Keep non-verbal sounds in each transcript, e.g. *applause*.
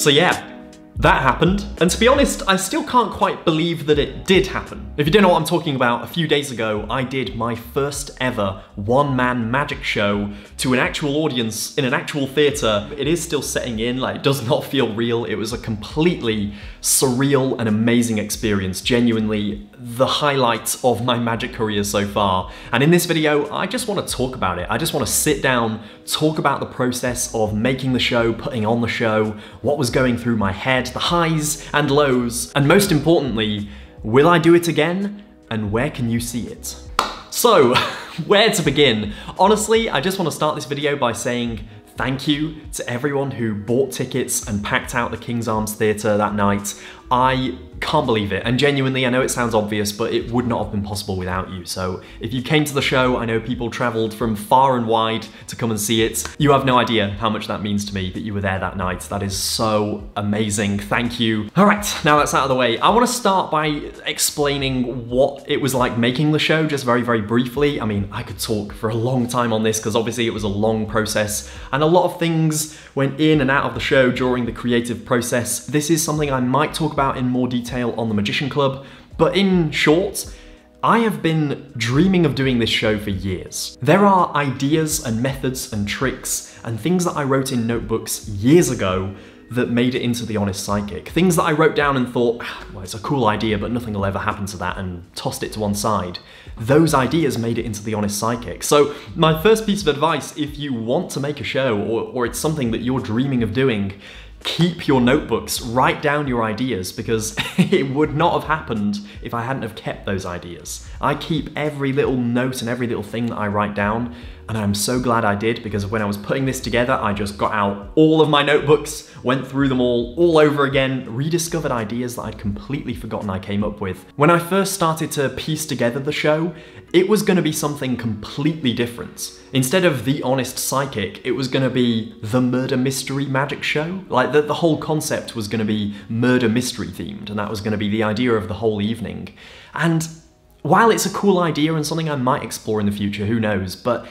So yeah, that happened, and to be honest, I still can't quite believe that it did happen. If you don't know what I'm talking about, a few days ago I did my first ever one-man magic show to an actual audience in an actual theatre. It is still setting in, like it does not feel real. It was a completely surreal and amazing experience, genuinely the highlight of my magic career so far. And in this video, I just want to talk about it. I just want to sit down, talk about the process of making the show, putting on the show, what was going through my head, the highs and lows, and most importantly, will I do it again? And where can you see it? So, *laughs* where to begin? Honestly, I just want to start this video by saying thank you to everyone who bought tickets and packed out the King's Arms Theatre that night. I can't believe it. And genuinely, I know it sounds obvious, but it would not have been possible without you. So if you came to the show, I know people traveled from far and wide to come and see it. You have no idea how much that means to me that you were there that night. That is so amazing. Thank you. All right, now that's out of the way. I want to start by explaining what it was like making the show, just very, very briefly. I mean, I could talk for a long time on this because obviously it was a long process and a lot of things went in and out of the show during the creative process. This is something I might talk about in more detail detail on the Magician Club, but in short, I have been dreaming of doing this show for years. There are ideas and methods and tricks and things that I wrote in notebooks years ago that made it into The Honest Psychic. Things that I wrote down and thought, ah, well, it's a cool idea, but nothing will ever happen to that, and tossed it to one side. Those ideas made it into The Honest Psychic. So my first piece of advice, if you want to make a show, or, or it's something that you're dreaming of doing, keep your notebooks, write down your ideas because *laughs* it would not have happened if I hadn't have kept those ideas. I keep every little note and every little thing that I write down and I'm so glad I did because when I was putting this together, I just got out all of my notebooks, went through them all, all over again, rediscovered ideas that I'd completely forgotten I came up with. When I first started to piece together the show, it was gonna be something completely different. Instead of The Honest Psychic, it was gonna be the murder mystery magic show. Like the, the whole concept was gonna be murder mystery themed, and that was gonna be the idea of the whole evening. And while it's a cool idea and something I might explore in the future, who knows, but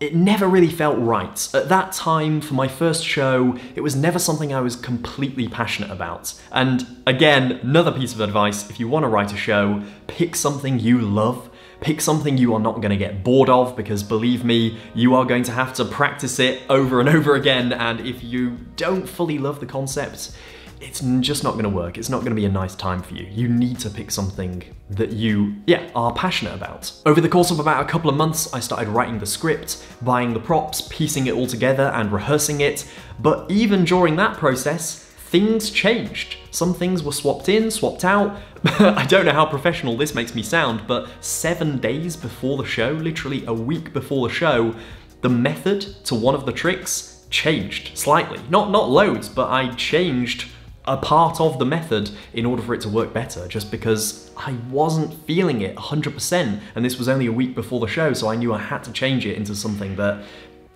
it never really felt right. At that time, for my first show, it was never something I was completely passionate about. And again, another piece of advice, if you want to write a show, pick something you love. Pick something you are not going to get bored of because believe me, you are going to have to practice it over and over again and if you don't fully love the concept, it's just not gonna work. It's not gonna be a nice time for you. You need to pick something that you, yeah, are passionate about. Over the course of about a couple of months, I started writing the script, buying the props, piecing it all together and rehearsing it. But even during that process, things changed. Some things were swapped in, swapped out. *laughs* I don't know how professional this makes me sound, but seven days before the show, literally a week before the show, the method to one of the tricks changed slightly. Not, not loads, but I changed a part of the method in order for it to work better, just because I wasn't feeling it 100%, and this was only a week before the show, so I knew I had to change it into something that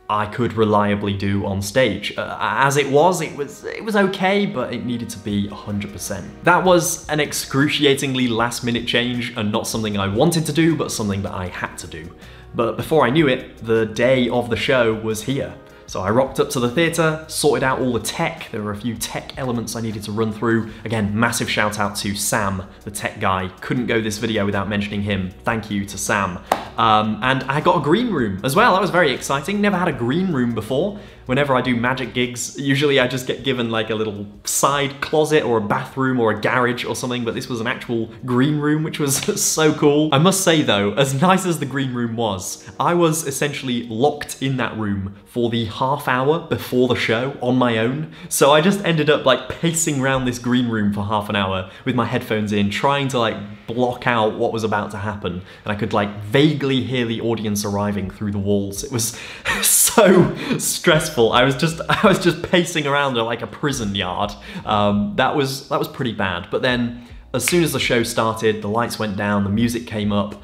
I could reliably do on stage. Uh, as it was, it was it was okay, but it needed to be 100%. That was an excruciatingly last minute change and not something I wanted to do, but something that I had to do. But before I knew it, the day of the show was here. So I rocked up to the theatre, sorted out all the tech. There were a few tech elements I needed to run through. Again, massive shout out to Sam, the tech guy. Couldn't go this video without mentioning him. Thank you to Sam. Um, and I got a green room as well. That was very exciting. Never had a green room before whenever I do magic gigs, usually I just get given like a little side closet or a bathroom or a garage or something, but this was an actual green room, which was *laughs* so cool. I must say though, as nice as the green room was, I was essentially locked in that room for the half hour before the show on my own. So I just ended up like pacing around this green room for half an hour with my headphones in, trying to like block out what was about to happen. And I could like vaguely hear the audience arriving through the walls. It was *laughs* so *laughs* stressful. I was just *laughs* I was just pacing around like a prison yard. Um, that was that was pretty bad. But then as soon as the show started, the lights went down, the music came up.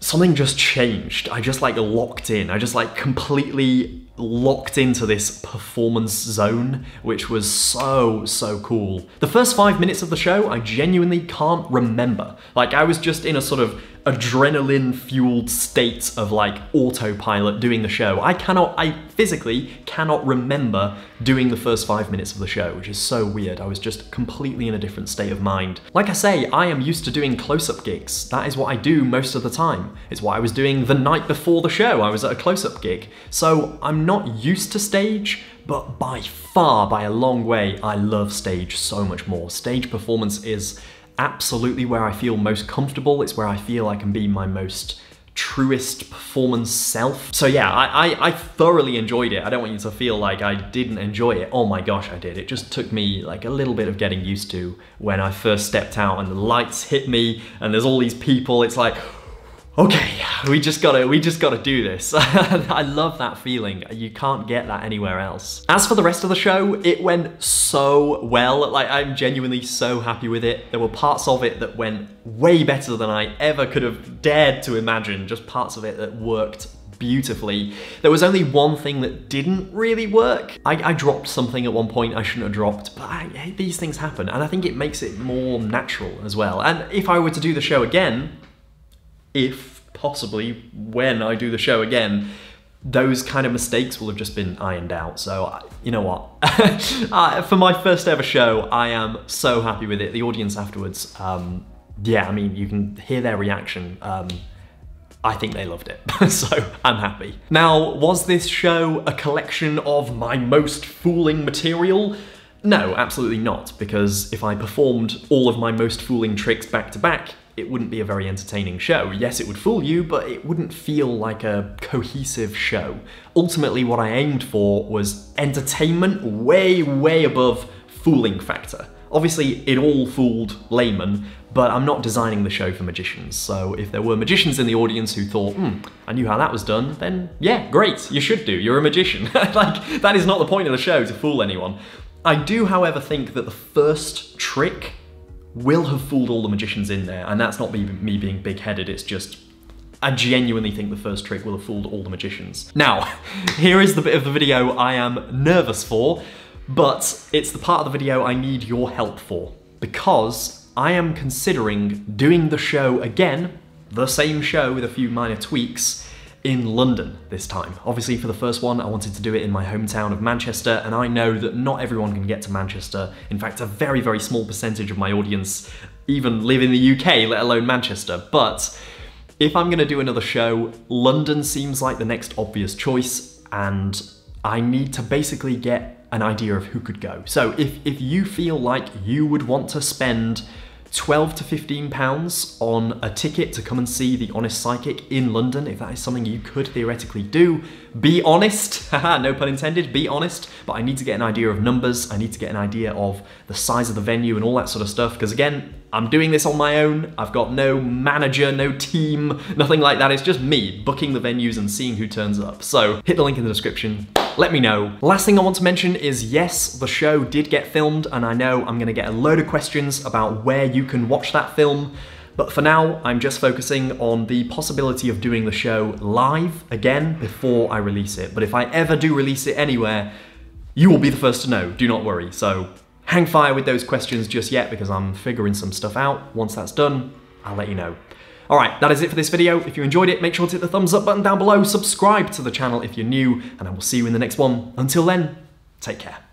Something just changed. I just like locked in. I just like completely locked into this performance zone, which was so, so cool. The first five minutes of the show, I genuinely can't remember. Like, I was just in a sort of adrenaline fueled state of like autopilot doing the show. I cannot, I physically cannot remember doing the first five minutes of the show, which is so weird. I was just completely in a different state of mind. Like I say, I am used to doing close up gigs. That is what I do most of the time. It's what I was doing the night before the show. I was at a close up gig. So I'm not used to stage, but by far, by a long way, I love stage so much more. Stage performance is absolutely where I feel most comfortable. It's where I feel I can be my most truest performance self. So yeah, I, I, I, thoroughly enjoyed it. I don't want you to feel like I didn't enjoy it. Oh my gosh, I did. It just took me like a little bit of getting used to when I first stepped out and the lights hit me and there's all these people. It's like, okay, we just gotta, we just gotta do this. *laughs* I love that feeling. You can't get that anywhere else. As for the rest of the show, it went so well. Like, I'm genuinely so happy with it. There were parts of it that went way better than I ever could have dared to imagine. Just parts of it that worked beautifully. There was only one thing that didn't really work. I, I dropped something at one point I shouldn't have dropped, but I, these things happen, and I think it makes it more natural as well. And if I were to do the show again, if possibly when I do the show again, those kind of mistakes will have just been ironed out. So, you know what? *laughs* uh, for my first ever show, I am so happy with it. The audience afterwards, um, yeah, I mean, you can hear their reaction. Um, I think they loved it, *laughs* so I'm happy. Now, was this show a collection of my most fooling material? No, absolutely not, because if I performed all of my most fooling tricks back to back, it wouldn't be a very entertaining show. Yes, it would fool you, but it wouldn't feel like a cohesive show. Ultimately, what I aimed for was entertainment way, way above fooling factor. Obviously, it all fooled laymen, but I'm not designing the show for magicians. So if there were magicians in the audience who thought, hmm, I knew how that was done, then yeah, great, you should do, you're a magician. *laughs* like, that is not the point of the show, to fool anyone. I do, however, think that the first trick will have fooled all the magicians in there, and that's not me, me being big-headed, it's just I genuinely think the first trick will have fooled all the magicians. Now, *laughs* here is the bit of the video I am nervous for, but it's the part of the video I need your help for, because I am considering doing the show again, the same show with a few minor tweaks, in London this time. Obviously for the first one I wanted to do it in my hometown of Manchester and I know that not everyone can get to Manchester. In fact a very very small percentage of my audience even live in the UK let alone Manchester but if I'm gonna do another show London seems like the next obvious choice and I need to basically get an idea of who could go. So if, if you feel like you would want to spend 12 to 15 pounds on a ticket to come and see The Honest Psychic in London, if that is something you could theoretically do. Be honest, *laughs* no pun intended, be honest, but I need to get an idea of numbers, I need to get an idea of the size of the venue and all that sort of stuff, because again, I'm doing this on my own, I've got no manager, no team, *laughs* nothing like that, it's just me booking the venues and seeing who turns up. So hit the link in the description, let me know. Last thing I want to mention is yes, the show did get filmed and I know I'm gonna get a load of questions about where you can watch that film. But for now, I'm just focusing on the possibility of doing the show live again before I release it. But if I ever do release it anywhere, you will be the first to know, do not worry. So hang fire with those questions just yet because I'm figuring some stuff out. Once that's done, I'll let you know. Alright, that is it for this video. If you enjoyed it, make sure to hit the thumbs up button down below, subscribe to the channel if you're new, and I will see you in the next one. Until then, take care.